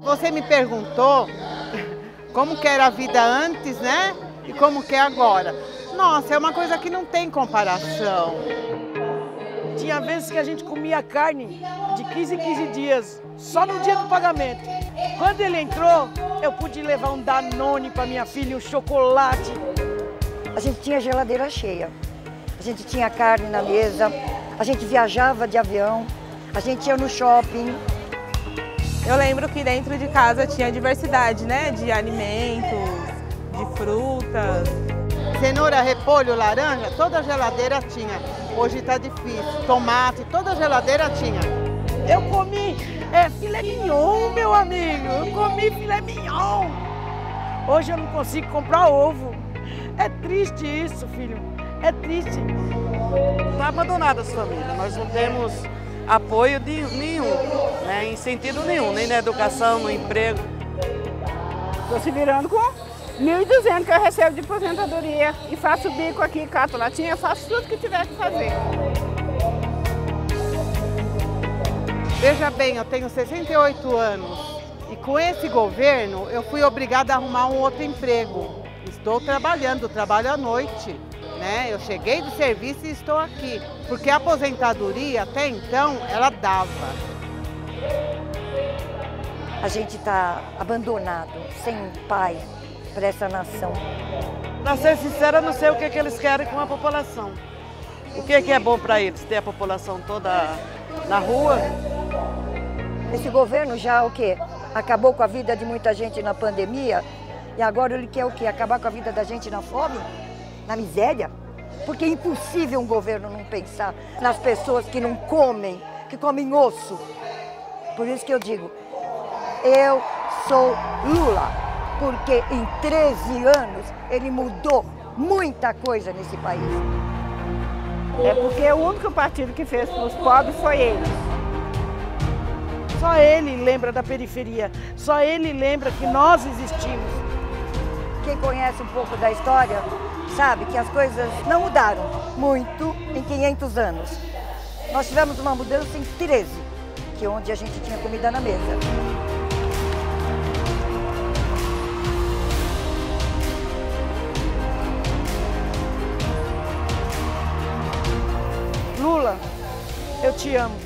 Você me perguntou como que era a vida antes, né? E como que é agora. Nossa, é uma coisa que não tem comparação. Tinha vezes que a gente comia carne de 15 em 15 dias, só no dia do pagamento. Quando ele entrou, eu pude levar um Danone para minha filha, um chocolate. A gente tinha geladeira cheia, a gente tinha carne na mesa, a gente viajava de avião, a gente ia no shopping. Eu lembro que dentro de casa tinha diversidade, né? De alimentos, de frutas. Cenoura, repolho, laranja, toda a geladeira tinha. Hoje está difícil. Tomate, toda a geladeira tinha. Eu comi é, filé mignon, meu amigo. Eu comi filé mignon. Hoje eu não consigo comprar ovo. É triste isso, filho. É triste. Está abandonada as famílias. Nós não temos apoio de nenhum, né? em sentido nenhum, nem na educação, no emprego. Estou se virando com 1.200 que eu recebo de aposentadoria e faço bico aqui, cato latinha, faço tudo que tiver que fazer. Veja bem, eu tenho 68 anos e com esse governo eu fui obrigada a arrumar um outro emprego. Estou trabalhando, trabalho à noite. Né? Eu cheguei do serviço e estou aqui, porque a aposentadoria até então ela dava. A gente está abandonado, sem pai para essa nação. Para ser sincera, não sei o que, que eles querem com a população. O que, que é bom para eles? Ter a população toda na rua? Esse governo já o quê? Acabou com a vida de muita gente na pandemia e agora ele quer o quê? Acabar com a vida da gente na fome? Na miséria? Porque é impossível um governo não pensar nas pessoas que não comem, que comem osso. Por isso que eu digo, eu sou Lula porque em 13 anos ele mudou muita coisa nesse país. É porque o único partido que fez para os pobres foi ele. Só ele lembra da periferia, só ele lembra que nós existimos. Quem conhece um pouco da história sabe que as coisas não mudaram muito em 500 anos. Nós tivemos uma mudança em 13, que é onde a gente tinha comida na mesa. Lula, eu te amo.